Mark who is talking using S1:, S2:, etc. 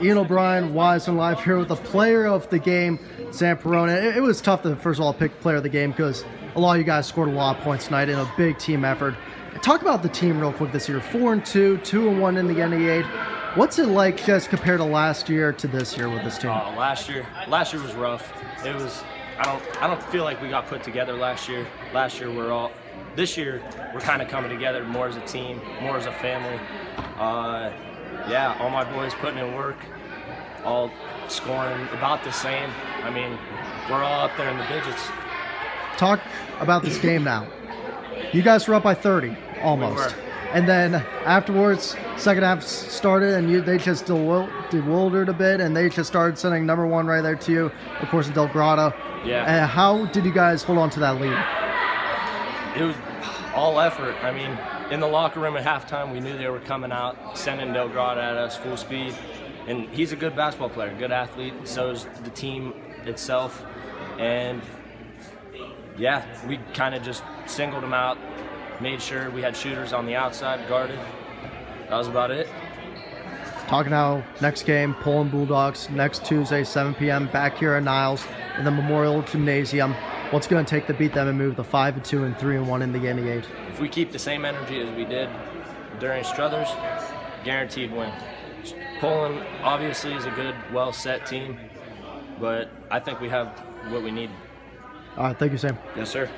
S1: Ian O'Brien, YSN Live here with the player of the game, Sam. It, it, was tough to, first of all, pick player of the game because a lot of you guys scored a lot of points tonight in a big team effort. Talk about the team real quick this year. Four and two, two and one in the NE8. What's it like just compared to last year to this year with this team?
S2: Uh, last year, last year was rough. It was. I don't. I don't feel like we got put together last year. Last year we're all. This year we're kind of coming together more as a team, more as a family. Uh, yeah, all my boys putting in work, all scoring about the same. I mean, we're all up there in the digits.
S1: Talk about this game now. You guys were up by 30, almost.
S2: We
S1: and then afterwards, second half started, and you, they just bewildered a bit, and they just started sending number one right there to you, of course, Del Grotto.
S2: Yeah.
S1: And how did you guys hold on to that lead?
S2: It was all effort. I mean, in the locker room at halftime, we knew they were coming out, sending Del Grotto at us full speed. And he's a good basketball player, good athlete. So is the team itself. And yeah, we kind of just singled him out, made sure we had shooters on the outside guarded. That was about it.
S1: Talking now, next game, Poland Bulldogs, next Tuesday, 7 p.m. back here at Niles in the Memorial Gymnasium. What's going to take to beat them and move the 5 and 2 and 3 and 1 in the NE8?
S2: If we keep the same energy as we did during Struthers, guaranteed win. Poland obviously is a good, well set team, but I think we have what we need.
S1: All right, thank you, Sam.
S2: Yes, sir.